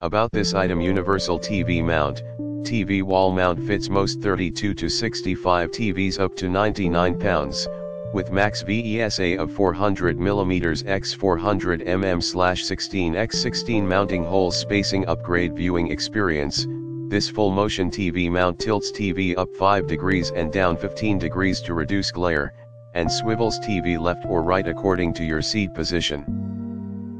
About this item Universal TV Mount, TV wall mount fits most 32 to 65 TVs up to 99 pounds, with max VESA of 400 mm x 400 mm 16 x 16 mounting hole spacing upgrade viewing experience, this full motion TV mount tilts TV up 5 degrees and down 15 degrees to reduce glare, and swivels TV left or right according to your seat position.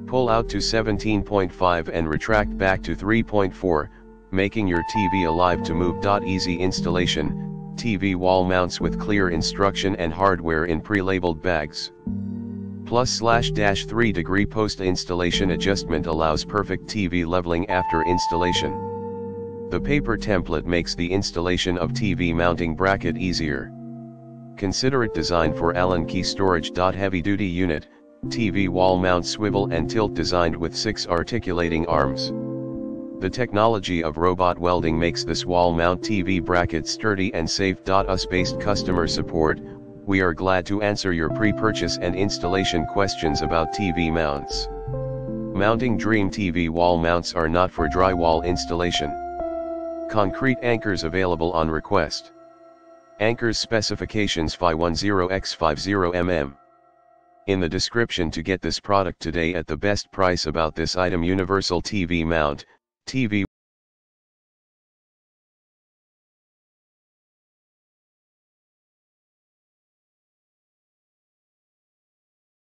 Pull out to 17.5 and retract back to 3.4, making your TV alive to move. Easy installation, TV wall mounts with clear instruction and hardware in pre-labeled bags. Plus slash dash 3 degree post installation adjustment allows perfect TV leveling after installation. The paper template makes the installation of TV mounting bracket easier. Considerate design for Allen key storage. Heavy duty unit, TV wall mount swivel and tilt designed with six articulating arms. The technology of robot welding makes this wall mount TV bracket sturdy and safe. Us based customer support, we are glad to answer your pre-purchase and installation questions about TV mounts. Mounting Dream TV wall mounts are not for drywall installation. Concrete anchors available on request. Anchors specifications Phi 10x50 mm. In the description to get this product today at the best price about this item Universal TV mount, TV